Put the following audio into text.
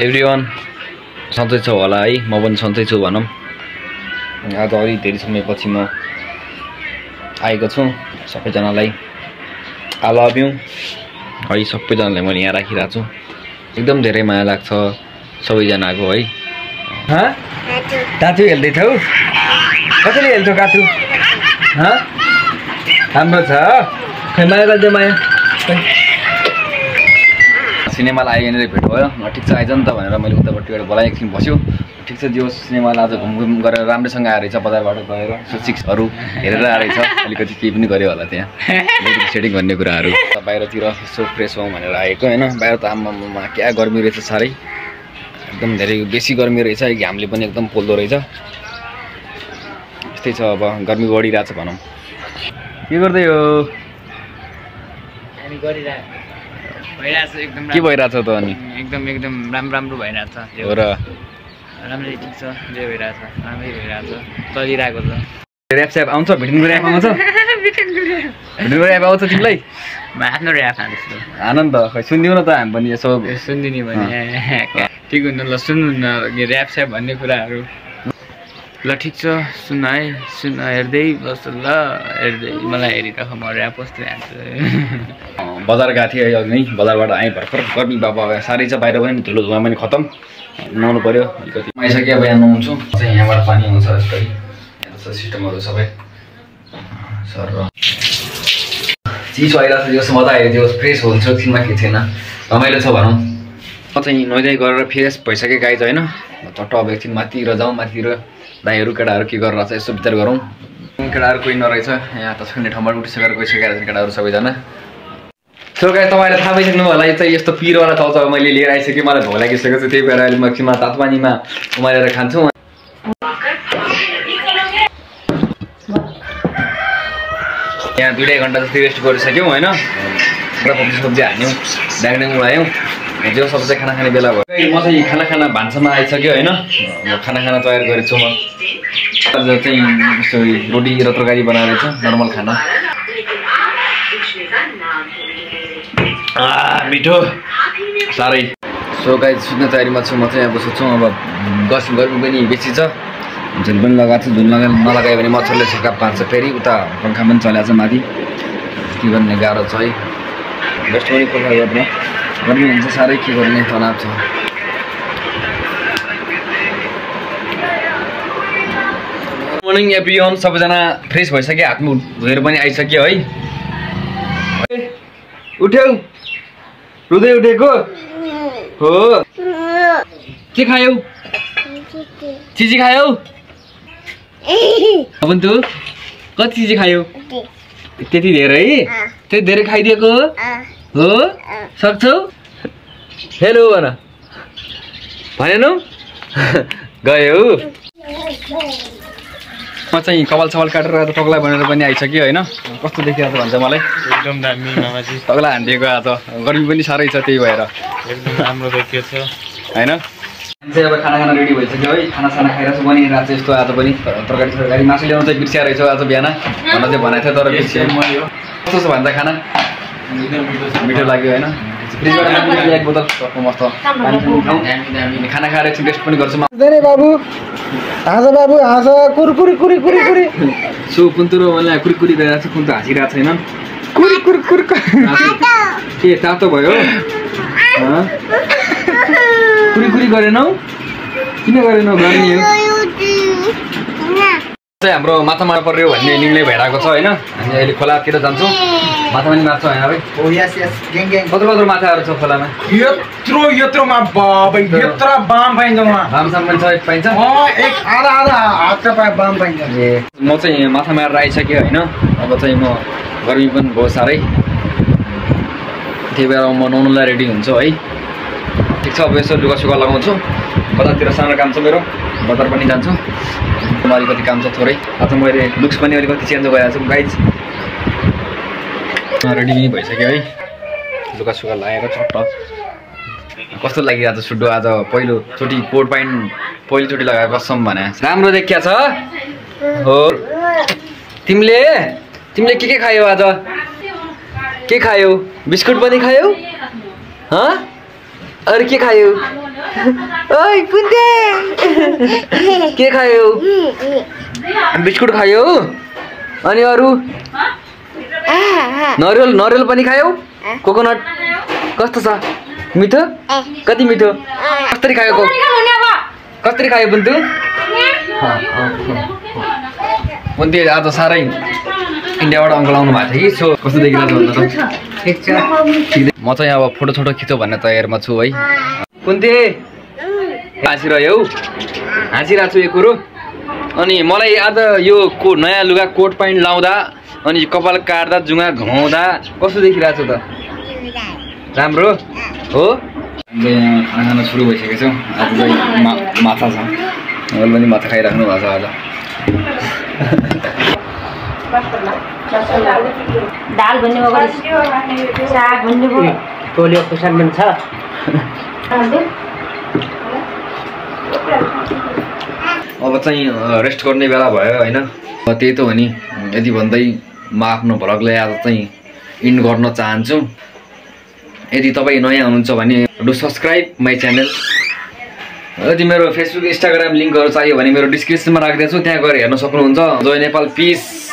Every one सन्चै छौ होला है? म पनि सन्चै छु भनौँ। आज अलि धेरै समयपछि म आएको छु सबैजनालाई। आई लभ यु है सबैजनालाई मैले यहाँ राखिरहेको छु। एकदम धेरै माया लाग्छ सबैजनाको है। हँ? कातु हेल्दैछौ? कसरी हेल्छौ कातु हँ? राम्रो छ? खै माया गरिदियो माया? खै। सिनेमालाई आयो यहाँनिर भेट भयो। ठिक छ आइज नि त भनेर मैले उतापट्टिबाट बोलाएँ एकछिन बस्यो। ठिक छ जो सिनेमालाई आज घुमघुम गरेर राम्रैसँग आएर रहेछ बजारबाट गएर सुचिक्सहरू हेरेर आएर रहेछ। अलिकति केही पनि गऱ्यो होला त्यहाँ। सेटिङ भन्ने कुराहरू। बाहिरतिर यसो फ्रेस हौँ भनेर आएको होइन? बाहिर त आमामा क्या गर्मी रहेछ साह्रै। एकदम धेरै बेसी गर्मी रहेछ घामले पनि एकदम पोल्दो रहेछ। यस्तै छ अब गर्मी बढिरहेछ भनौँ। के गर्दै हो? भइरहेछ एकदम के भइरहेछ त अनि? एकदम एकदम राम्रो राम्रो भइरहेछ हो र। राम्रै ठिक छ जे भइरहेछ राम्रै भइरहेछ चलिरहेको छ। ऱ्याप स्याप आउँछ भिडिङ ऱ्याप आउँछ? भिडिङ ऱ्याप आउँछ तिमीलाई? म आफ्नो ऱ्याप हान्छु। आनन्द खै सुनिदिउँ न त हामी पनि यसो। सुनिदिने भने ठिक हुन्छ ल सुन्नु न ऱ्याप स्याप भन्ने कुराहरू। ल ठिक छ। सुन है सुन हेर्दै बस ल हेर्दै। मलाई हेरिरह म ऱ्याप कस्तो हान्छु अँ, बजार गएको थिएँ अघि नै। बजारबाट आएँ भर्खर। गर्मी बाबा साह्रै छ। बाहिर पनि धुलो धुवा पनि खतम। नुहाउनु पऱ्यो अलिकति आइसक्यो अब यहाँ नुहाउँछु। यहाँबाट पानी आउँछ यस्तै यहाँ सिस्टमहरू सबै सर र। चिसो आइरहेको छ जस्तो मजा त्यो फ्रेस हुन्छ एकछिनमा के थिएन। रमाइलो छ भनौँ। चाहिँ नुहाइधुवाइ गरेर फ्रेस भइसक्यो गाई छ होइन? चट्ट अब एकछिन माथितिर जाउँ माथितिर दाईहरू केटाहरू के गरेर छ यसो विचार गरौँ। केटाहरू कोही नरहेछ यहाँ त छुट्ने ठाउँबाट उठिसकेर गइसकेका छन् केटाहरू सबैजना। सो गाई तपाईँले थाहा पाइसक्नु होला यो चाहिँ यस्तो पिरोवाला चौचाउ मैले लिएर आइसकेँ मलाई भोक लागिसकेको छ। त्यही भएर अहिले म एकछिनमा पानीमा उमालेर खान्छु। यहाँ दुइटै घन्टा जति रेस्ट गरिसक्यौँ होइन। पुरा सब्जी हाल्यौँ ड्याङड्याङ उडायौँ। जो सब चाहिँ खाना खाने बेला भयो म चाहिँ खाना खाना भान्सामा आइसक्यो होइन खाना खाना तयार गरेको छु म आज चाहिँ यस्तो रोटी र तरकारी बनाएर चाहिँ नर्मल खाना आ, मिठो साह्रै सो गाई सुत्ने तयारीमा छु म चाहिँ अब सोध्छु अब गस गर्मी पनि बेसी छ झुल पनि लगाएको छु झुल लगा नलगायो भने मच्छरले छेका पार्छ फेरि उता पङ्खा पनि चलाएको छ माथि के गर्ने गाह्रो छ है बेस्ट पनि गर्ने गर्मी हुन्छ साह्रै के गर्ने तनाव छ। मर्निङ एभ्री वान सबैजना फ्रेस भइसक्यो हातमुख धोएर पनि आइसक्यो है। उठ्यौ। रुँदै उठेको? हो। के खायौ? चिजी खायौ? अब तँ कति चिजी खायौ? त्यति धेरै? त्यति धेरै खाइदिएको हो? हो? सक्छौ? हेलो भन। भनेनौ? गयो। म चाहिँ कपाल सवाल काटेर तक्लाई भनेर पनि आइसक्यो होइन? कस्तो देखिरहेको भन्छ मलाई? एकदम दामी मामाजी। तक्ला हानिदिएको आज। गर्मी पनि साह्रै छ त्यही भएर। एकदम राम्रो देखियो छ होइन? चाहिँ अब खाना खाना रेडी भइसक्यो है। खाना साना खाएर चाहिँ बनिरहेको छ यस्तो आज पनि। तरकारी सरकारी मासु ल्याउनु चाहिँ बिर्सिया रहेछ आज बिहान। भन्न चाहिँ भनेको थियो तर बिर्सियो। कस्तो छ भन्छ खाना? मिठो लाग्यो होइन? फ्रिजबाट माथि माथि एक बोतल। टक्क मस्त पानी पनि खाउँ दामी दामी अनि खाना खाएर एकछिन रेस्ट पनि गर्छु म। हाँस्दै बाबु। हाँस बाबु हाँस। कुरी कुरी कुरी कुरी कुरी। सो कुन्तुरो मलाई कुरकुरी गरिरहेको छ कुन त हाँसिरहेको छैन। कुरी कुरी कुरी के तातो भयो? हँ? कुरी कुरी गरेनौ? किन गरेनौ गर्ने चाहिँ हाम्रो माछा मार्नु पर्यो भन्ने निर्णय भइरहेको छ होइन? हामी अहिले खोलातिर जान्छौँ। माछा पनि मार्छौँ होइन है ओ यस यस ग्याङ ग्याङ कत्रो कत्रो माछाहरू छ खोलामा? यत्रो यत्रोमा बाबै यत्रो। बाम पाइन्छ वहाँ भामसाम पनि छ पाइन्छ? अँ, एक आधा आधा हातका पा बाम पाइन्छ। ए म चाहिँ माछा मारेर आइसकेँ होइन। अब चाहिँ म गर्मी पनि भयो साह्रै। त्यही भएर म नुहाउनुलाई रेडी हुन्छु है। ठिक छ अब यसो लुगा सुगा लगाउँछु। बजारतिर सानो काम छ मेरो। बजार पनि जान्छु। म अलिकति काम छ थोरै। आज मैले लुक्स पनि अलिकति चेन्ज भइरहेको छु गाइज रेडी भइसक्यो है। लुगा सुगा लगाएर चट्ट। कस्तो लागि आज सुड्डो आज पहिलोचोटि कोट प्यान्ट पहिलोचोटि लगाएको कसम भने। राम्रो देखिया छ। हो। तिमीले? तिमीले के के खायौ आज? के खायौ? बिस्कुट पनि खायौ? अरू के खायौ? ओइ के खायो? बिस्कुट खायो? अनि अरू? नरिवल नरिवल पनि खायौ? कोकोनट। कस्तो छ? मिठो? कति मिठो? कसरी खायो को? कसरी खायो बुन्तु पुन्ते आज साह्रै इन्डियाबाट अङ्कल आउनु भएको थियो कि? सो कस्तो देखिरहेको भन्नु त? ठिक छ। ठिकै। म चाहिँ अब फोटो छोटो खिचो भन्ने तयारमा छु है। कुन्ते हाँसिरह्यो। हौ हाँसिरहेको छु यो कुरो। अनि मलाई आज यो को नयाँ लुगा कोट प्यान्ट लाउँदा अनि कपाल काट्दा जुङ्गा घुमाउँदा कस्तो देखिरहेको छु त? राम्रो? हो? हामीले यहाँ खाना खान सुरु भइसकेको छौँ। आज चाहिँ मा माछा छ। मैले पनि माछा खाइराख्नु भएको छ आज। दाल भन्ने भयो साग भन्ने भयो। टोलियो खुर्सानी पनि छ। अब चाहिँ रेस्ट गर्ने बेला भयो होइन? त्यही त हो नि। यति भन्दै म आफ्नो भ्लगलाई आज चाहिँ इन्ड गर्न चाहन्छु। यदि तपाईँ नयाँ हुनुहुन्छ भने डु सब्सक्राइब माई च्यानल। यदि मेरो फेसबुक इन्स्टाग्राम लिङ्कहरू चाहियो भने मेरो डिस्क्रिप्सनमा राखिदिएको छु त्यहाँ गएर हेर्न सक्नुहुन्छ। जय नेपाल पिस।